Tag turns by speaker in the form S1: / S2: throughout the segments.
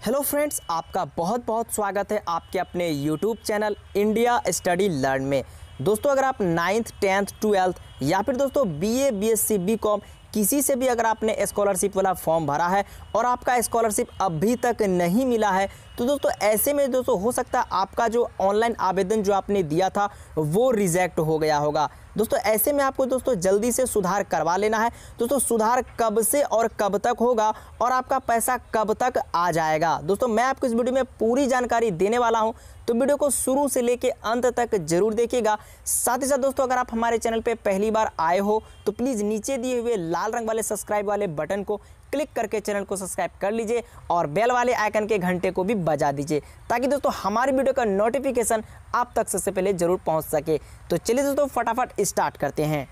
S1: Hello friends आपका बहुत बहुत स्वागत है आपके अपने YouTube channel India study learn में। दोस्तों, अगर आप नाइन्थ टेंथ ट्वेल्थ या फिर दोस्तों बीए बीएससी बीकॉम किसी से भी अगर आपने स्कॉलरशिप वाला फॉर्म भरा है और आपका स्कॉलरशिप अभी तक नहीं मिला है तो दोस्तों ऐसे में दोस्तों हो सकता है आपका जो ऑनलाइन आवेदन जो आपने दिया था, वो रिजेक्ट हो गया होगा। दोस्तों, ऐसे में आपको दोस्तों जल्दी से सुधार करवा लेना है। दोस्तों, सुधार कब से और कब तक होगा और आपका पैसा कब तक आ जाएगा? दोस्तों, मैं आपको इस वीडियो में पूरी जानकारी देने वाला हूँ तो वीडियो को शुरू से लेके अंत तक ज़रूर देखिएगा। साथ ही साथ दोस्तों, अगर आप हमारे चैनल पर पहली बार आए हो तो प्लीज़ नीचे दिए हुए लाल रंग वाले सब्सक्राइब वाले बटन को क्लिक करके चैनल को सब्सक्राइब कर लीजिए और बेल वाले आइकन के घंटे को भी बजा दीजिए, ताकि दोस्तों हमारी वीडियो का नोटिफिकेशन आप तक सबसे पहले ज़रूर पहुँच सके। तो चलिए दोस्तों फटाफट स्टार्ट करते हैं।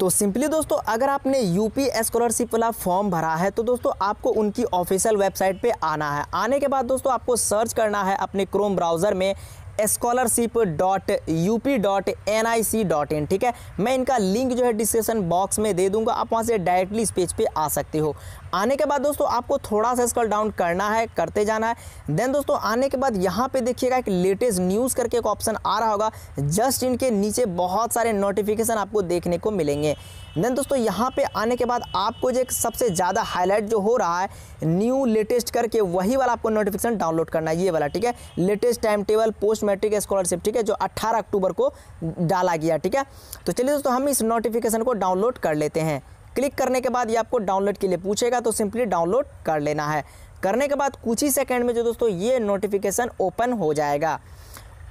S1: तो सिंपली दोस्तों, अगर आपने यूपी स्कॉलरशिप वाला फॉर्म भरा है तो दोस्तों आपको उनकी ऑफिशियल वेबसाइट पे आना है। आने के बाद दोस्तों आपको सर्च करना है अपने क्रोम ब्राउज़र में scholarship dot U P dot N I C dot in ठीक है? मैं इनका लिंक जो है डिस्क्रिप्शन बॉक्स में दे दूँगा, आप वहाँ से डायरेक्टली इस पेज पे आ सकते हो। आने के बाद दोस्तों, आपको थोड़ा सा स्कॉल डाउन करना है, करते जाना है। देन दोस्तों, आने के बाद यहाँ पे देखिएगा एक लेटेस्ट न्यूज़ करके एक ऑप्शन आ रहा होगा। जस्ट इनके नीचे बहुत सारे नोटिफिकेशन आपको देखने को मिलेंगे। देन दोस्तों, यहाँ पे आने के बाद आपको जो सबसे ज़्यादा हाईलाइट जो हो रहा है न्यू लेटेस्ट करके वही वाला आपको नोटिफिकेशन डाउनलोड करना है, ये वाला, ठीक है? Latest time table post matric scholarship, ठीक है, जो 18 अक्टूबर को डाला गया, ठीक है? तो चलिए दोस्तों, हम इस नोटिफिकेशन को डाउनलोड कर लेते हैं। क्लिक करने के बाद ये आपको डाउनलोड के लिए पूछेगा तो सिंपली डाउनलोड कर लेना है। करने के बाद कुछ ही सेकेंड में जो दोस्तों, ये नोटिफिकेशन ओपन हो जाएगा।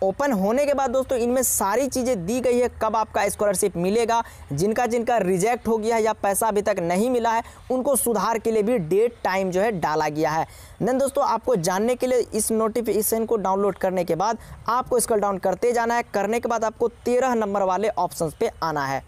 S1: ओपन होने के बाद दोस्तों इनमें सारी चीज़ें दी गई है। कब आपका स्कॉलरशिप मिलेगा, जिनका जिनका रिजेक्ट हो गया है या पैसा अभी तक नहीं मिला है, उनको सुधार के लिए भी डेट टाइम जो है डाला गया है। देन दोस्तों आपको जानने के लिए इस नोटिफिकेशन को डाउनलोड करने के बाद आपको स्कॉल डाउन करते जाना है। करने के बाद आपको तेरह नंबर वाले ऑप्शन पे आना है।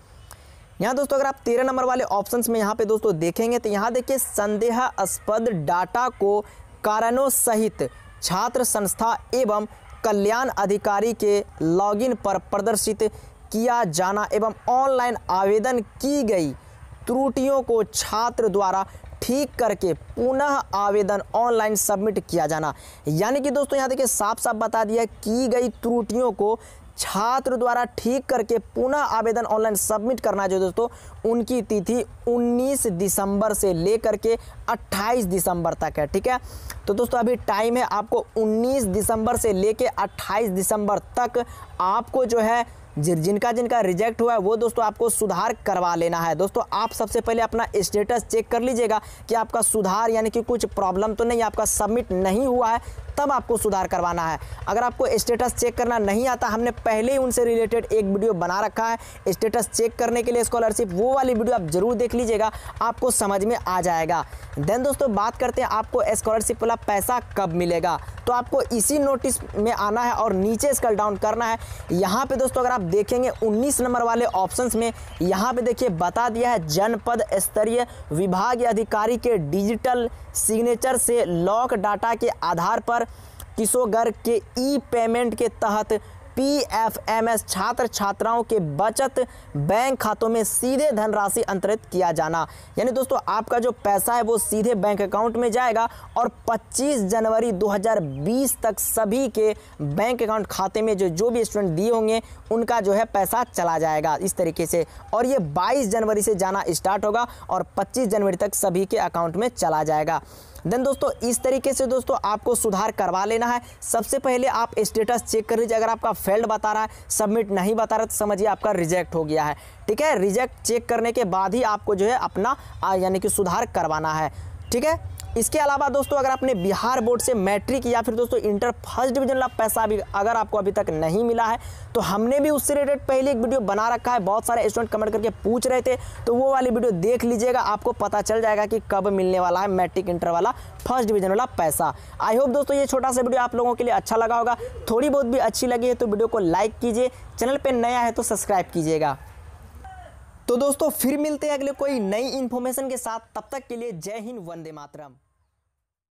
S1: यहाँ दोस्तों अगर आप तेरह नंबर वाले ऑप्शंस में यहाँ पे दोस्तों देखेंगे तो यहाँ देखिए संदेहास्पद डाटा को कारणों सहित छात्र संस्था एवं कल्याण अधिकारी के लॉगिन पर प्रदर्शित किया जाना एवं ऑनलाइन आवेदन की गई त्रुटियों को छात्र द्वारा ठीक करके पुनः आवेदन ऑनलाइन सबमिट किया जाना। यानी कि दोस्तों, यहाँ देखिए साफ़ साफ़ बता दिया की गई त्रुटियों को छात्र द्वारा ठीक करके पुनः आवेदन ऑनलाइन सबमिट करना जो दोस्तों, उनकी तिथि 19 दिसंबर से लेकर के 28 दिसंबर तक है, ठीक है? तो दोस्तों, अभी टाइम है आपको 19 दिसंबर से लेके 28 दिसंबर तक आपको जो है जिनका जिनका रिजेक्ट हुआ है, वो दोस्तों आपको सुधार करवा लेना है। दोस्तों, आप सबसे पहले अपना स्टेटस चेक कर लीजिएगा कि आपका सुधार यानी कि कुछ प्रॉब्लम तो नहीं, आपका सबमिट नहीं हुआ है तब आपको सुधार करवाना है। अगर आपको स्टेटस चेक करना नहीं आता, हमने पहले ही उनसे रिलेटेड एक वीडियो बना रखा है। स्टेटस चेक करने के लिए स्कॉलरशिप वो वाली वीडियो आप ज़रूर देख लीजिएगा, आपको समझ में आ जाएगा। देन दोस्तों, बात करते हैं आपको स्कॉलरशिप वाला पैसा कब मिलेगा। तो आपको इसी नोटिस में आना है और नीचे स्कल डाउन करना है। यहाँ पे दोस्तों, अगर आप देखेंगे 19 नंबर वाले ऑप्शंस में, यहाँ पे देखिए बता दिया है जनपद स्तरीय विभाग अधिकारी के डिजिटल सिग्नेचर से लॉक डाटा के आधार पर किशोगर के ई पेमेंट के तहत पीएफएमएस छात्र छात्राओं के बचत बैंक खातों में सीधे धनराशि अंतरित किया जाना। यानी दोस्तों, आपका जो पैसा है वो सीधे बैंक अकाउंट में जाएगा और 25 जनवरी 2020 तक सभी के बैंक अकाउंट खाते में जो जो भी स्टूडेंट दिए होंगे, उनका जो है पैसा चला जाएगा इस तरीके से। और ये 22 जनवरी से जाना स्टार्ट होगा और 25 जनवरी तक सभी के अकाउंट में चला जाएगा। देन दोस्तों, इस तरीके से दोस्तों आपको सुधार करवा लेना है। सबसे पहले आप स्टेटस चेक कर लीजिए। अगर आपका फेल्ड बता रहा है सबमिट नहीं बता रहा तो समझिए आपका रिजेक्ट हो गया है। ठीक है? रिजेक्ट चेक करने के बाद ही आपको जो है अपना यानी कि सुधार करवाना है। ठीक है? इसके अलावा दोस्तों, अगर आपने बिहार बोर्ड से मैट्रिक या फिर दोस्तों इंटर फ़र्स्ट डिवीज़न वाला पैसा भी अगर आपको अभी तक नहीं मिला है तो हमने भी उससे रिलेटेड पहले एक वीडियो बना रखा है। बहुत सारे स्टूडेंट कमेंट करके पूछ रहे थे तो वो वाली वीडियो देख लीजिएगा, आपको पता चल जाएगा कि कब मिलने वाला है मैट्रिक इंटर वाला फ़र्स्ट डिवीज़न वाला पैसा। आई होप दोस्तों ये छोटा सा वीडियो आप लोगों के लिए अच्छा लगा होगा। थोड़ी बहुत भी अच्छी लगी है तो वीडियो को लाइक कीजिए, चैनल पर नया है तो सब्सक्राइब कीजिएगा। तो दोस्तों, फिर मिलते हैं अगले कोई नई इन्फॉर्मेशन के साथ। तब तक के लिए जय हिंद, वंदे मातरम।